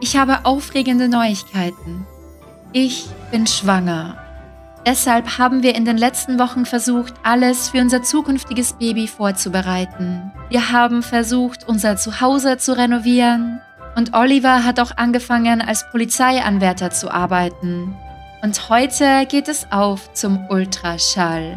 Ich habe aufregende Neuigkeiten. Ich bin schwanger. Deshalb haben wir in den letzten Wochen versucht, alles für unser zukünftiges Baby vorzubereiten. Wir haben versucht, unser Zuhause zu renovieren. Und Oliver hat auch angefangen, als Polizeianwärter zu arbeiten. Und heute geht es auf zum Ultraschall.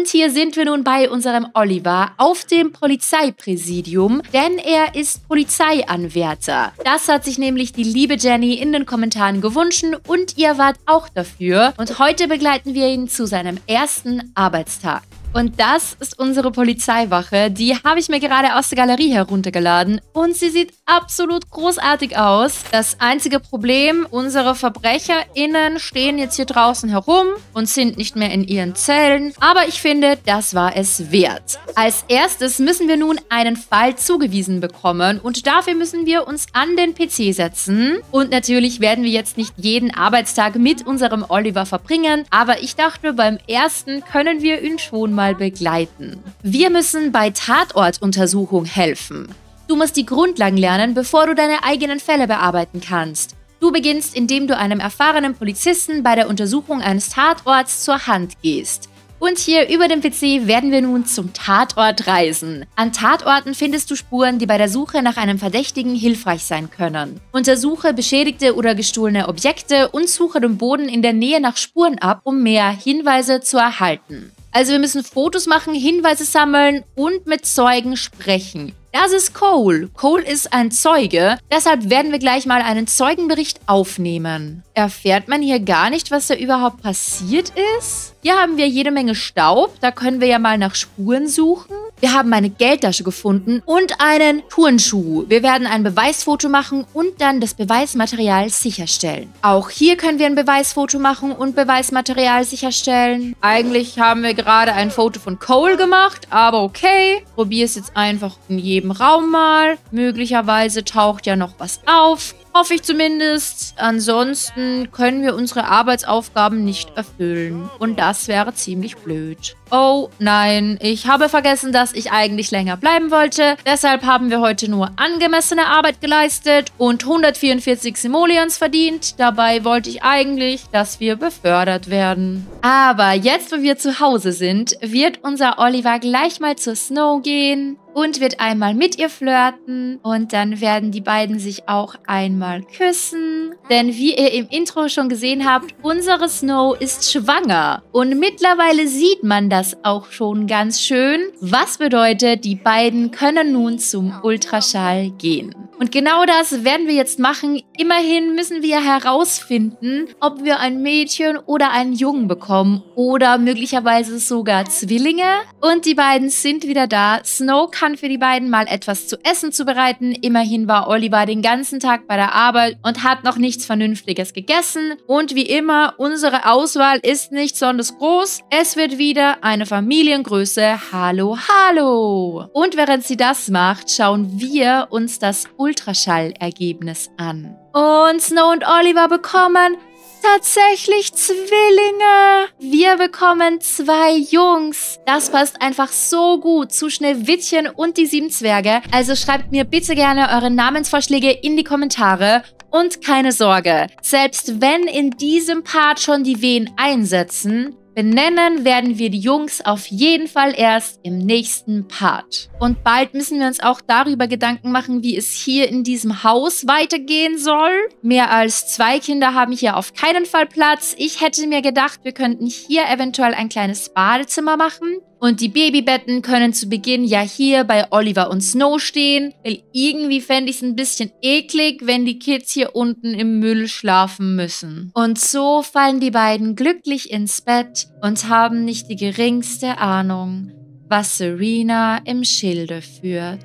Und hier sind wir nun bei unserem Oliver auf dem Polizeipräsidium, denn er ist Polizeianwärter. Das hat sich nämlich die liebe Jenny in den Kommentaren gewünscht und ihr wart auch dafür. Und heute begleiten wir ihn zu seinem ersten Arbeitstag. Und das ist unsere Polizeiwache. Die habe ich mir gerade aus der Galerie heruntergeladen. Und sie sieht absolut großartig aus. Das einzige Problem, unsere VerbrecherInnen stehen jetzt hier draußen herum und sind nicht mehr in ihren Zellen. Aber ich finde, das war es wert. Als erstes müssen wir nun einen Fall zugewiesen bekommen. Und dafür müssen wir uns an den PC setzen. Und natürlich werden wir jetzt nicht jeden Arbeitstag mit unserem Oliver verbringen. Aber ich dachte, beim ersten können wir ihn schon mal mal begleiten. Wir müssen bei Tatortuntersuchung helfen. Du musst die Grundlagen lernen, bevor du deine eigenen Fälle bearbeiten kannst. Du beginnst, indem du einem erfahrenen Polizisten bei der Untersuchung eines Tatorts zur Hand gehst. Und hier über dem PC werden wir nun zum Tatort reisen. An Tatorten findest du Spuren, die bei der Suche nach einem Verdächtigen hilfreich sein können. Untersuche beschädigte oder gestohlene Objekte und suche den Boden in der Nähe nach Spuren ab, um mehr Hinweise zu erhalten. Also wir müssen Fotos machen, Hinweise sammeln und mit Zeugen sprechen. Das ist Cole. Cole ist ein Zeuge, deshalb werden wir gleich mal einen Zeugenbericht aufnehmen. Erfährt man hier gar nicht, was da überhaupt passiert ist? Hier haben wir jede Menge Staub, da können wir ja mal nach Spuren suchen. Wir haben eine Geldtasche gefunden und einen Turnschuh. Wir werden ein Beweisfoto machen und dann das Beweismaterial sicherstellen. Auch hier können wir ein Beweisfoto machen und Beweismaterial sicherstellen. Eigentlich haben wir gerade ein Foto von Cole gemacht, aber okay. Probier es jetzt einfach in jedem Raum mal. Möglicherweise taucht ja noch was auf. Hoffe ich zumindest. Ansonsten können wir unsere Arbeitsaufgaben nicht erfüllen. Und das wäre ziemlich blöd. Oh nein, ich habe vergessen, dass ich eigentlich länger bleiben wollte. Deshalb haben wir heute nur angemessene Arbeit geleistet und 144 Simoleons verdient. Dabei wollte ich eigentlich, dass wir befördert werden. Aber jetzt, wo wir zu Hause sind, wird unser Oliver gleich mal zur Snow gehen und wird einmal mit ihr flirten und dann werden die beiden sich auch einmal küssen. Denn wie ihr im Intro schon gesehen habt, unsere Snow ist schwanger und mittlerweile sieht man das auch schon ganz schön. Was bedeutet, die beiden können nun zum Ultraschall gehen. Und genau das werden wir jetzt machen. Immerhin müssen wir herausfinden, ob wir ein Mädchen oder einen Jungen bekommen oder möglicherweise sogar Zwillinge. Und die beiden sind wieder da. Snow kann für die beiden mal etwas zu essen zubereiten. Immerhin war Oliver den ganzen Tag bei der Arbeit und hat noch nichts Vernünftiges gegessen. Und wie immer, unsere Auswahl ist nicht besonders groß. Es wird wieder eine Familiengröße Hallo Hallo. Und während sie das macht, schauen wir uns das Ultraschallergebnis an. Und Snow und Oliver bekommen tatsächlich Zwillinge. Wir bekommen zwei Jungs. Das passt einfach so gut zu Schneewittchen und die sieben Zwerge. Also schreibt mir bitte gerne eure Namensvorschläge in die Kommentare. Und keine Sorge, selbst wenn in diesem Part schon die Wehen einsetzen, Benennen werden wir die Jungs auf jeden Fall erst im nächsten Part. Und bald müssen wir uns auch darüber Gedanken machen, wie es hier in diesem Haus weitergehen soll. Mehr als zwei Kinder haben hier auf keinen Fall Platz. Ich hätte mir gedacht, wir könnten hier eventuell ein kleines Badezimmer machen. Und die Babybetten können zu Beginn ja hier bei Oliver und Snow stehen, weil irgendwie fände ich es ein bisschen eklig, wenn die Kids hier unten im Müll schlafen müssen. Und so fallen die beiden glücklich ins Bett und haben nicht die geringste Ahnung, was Serena im Schilde führt.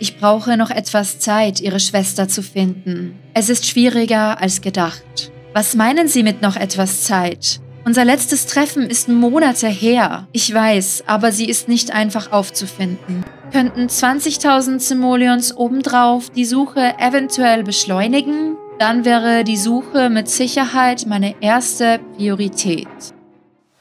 Ich brauche noch etwas Zeit, ihre Schwester zu finden. Es ist schwieriger als gedacht. Was meinen Sie mit noch etwas Zeit? Unser letztes Treffen ist Monate her. Ich weiß, aber sie ist nicht einfach aufzufinden. Könnten 20.000 Simoleons obendrauf die Suche eventuell beschleunigen? Dann wäre die Suche mit Sicherheit meine erste Priorität.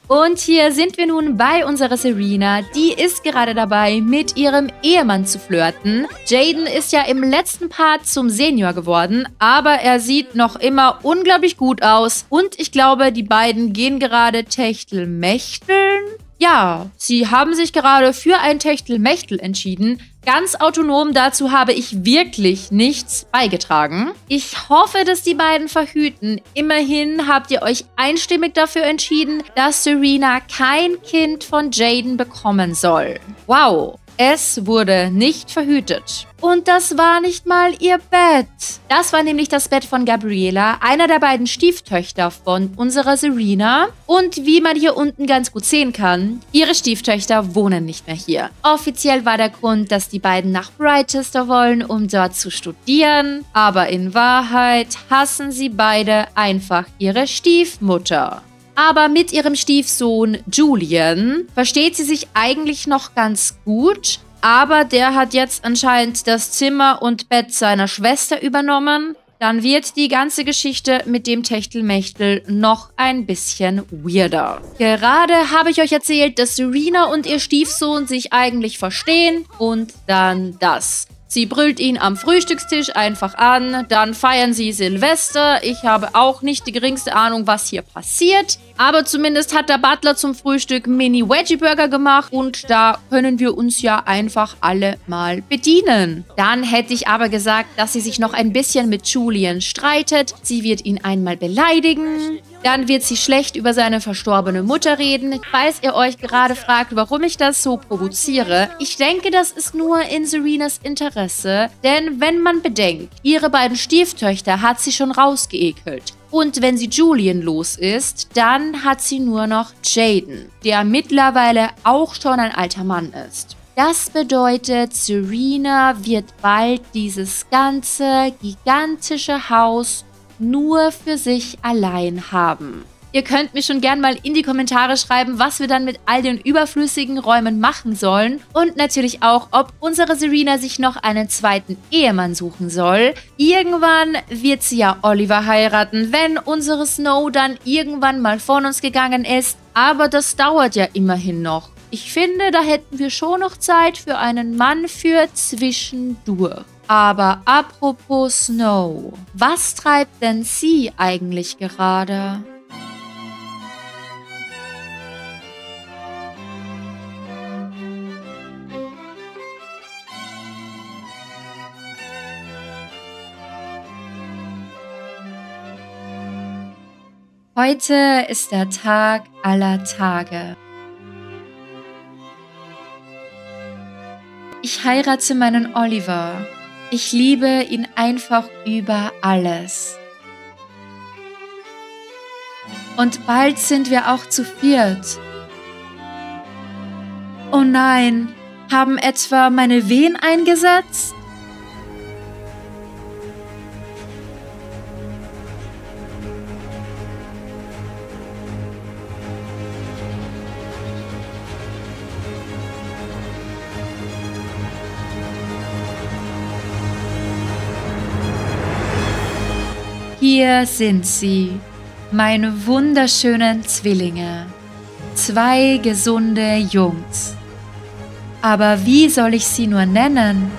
Und hier sind wir nun bei unserer Serena. Die ist gerade dabei, mit ihrem Ehemann zu flirten. Jaden ist ja im letzten Part zum Senior geworden, aber er sieht noch immer unglaublich gut aus. Und ich glaube, die beiden gehen gerade Techtelmechteln. Ja, sie haben sich gerade für ein Techtelmechtel entschieden. Ganz autonom dazu habe ich wirklich nichts beigetragen. Ich hoffe, dass die beiden verhüten. Immerhin habt ihr euch einstimmig dafür entschieden, dass Serena kein Kind von Jaden bekommen soll. Wow. Es wurde nicht verhütet. Und das war nicht mal ihr Bett. Das war nämlich das Bett von Gabriela, einer der beiden Stieftöchter von unserer Serena. Und wie man hier unten ganz gut sehen kann, ihre Stieftöchter wohnen nicht mehr hier. Offiziell war der Grund, dass die beiden nach Brightchester wollen, um dort zu studieren. Aber in Wahrheit hassen sie beide einfach ihre Stiefmutter. Aber mit ihrem Stiefsohn Julian versteht sie sich eigentlich noch ganz gut. Aber der hat jetzt anscheinend das Zimmer und Bett seiner Schwester übernommen. Dann wird die ganze Geschichte mit dem Techtelmechtel noch ein bisschen weirder. Gerade habe ich euch erzählt, dass Serena und ihr Stiefsohn sich eigentlich verstehen. Und dann das. Sie brüllt ihn am Frühstückstisch einfach an, dann feiern sie Silvester. Ich habe auch nicht die geringste Ahnung, was hier passiert. Aber zumindest hat der Butler zum Frühstück Mini-Veggie-Burger gemacht und da können wir uns ja einfach alle mal bedienen. Dann hätte ich aber gesagt, dass sie sich noch ein bisschen mit Julian streitet. Sie wird ihn einmal beleidigen. Dann wird sie schlecht über seine verstorbene Mutter reden. Falls ihr euch gerade fragt, warum ich das so provoziere, ich denke, das ist nur in Serenas Interesse. Denn wenn man bedenkt, ihre beiden Stieftöchter hat sie schon rausgeekelt. Und wenn sie Julian los ist, dann hat sie nur noch Jaden, der mittlerweile auch schon ein alter Mann ist. Das bedeutet, Serena wird bald dieses ganze gigantische Haus nur für sich allein haben. Ihr könnt mir schon gern mal in die Kommentare schreiben, was wir dann mit all den überflüssigen Räumen machen sollen. Und natürlich auch, ob unsere Serena sich noch einen zweiten Ehemann suchen soll. Irgendwann wird sie ja Oliver heiraten, wenn unsere Snow dann irgendwann mal von uns gegangen ist. Aber das dauert ja immerhin noch. Ich finde, da hätten wir schon noch Zeit für einen Mann für zwischendurch. Aber apropos Snow, was treibt denn sie eigentlich gerade? Heute ist der Tag aller Tage. Ich heirate meinen Oliver. Ich liebe ihn einfach über alles. Und bald sind wir auch zu viert. Oh nein, haben etwa meine Wehen eingesetzt? Hier sind sie, meine wunderschönen Zwillinge. Zwei gesunde Jungs. Aber wie soll ich sie nur nennen?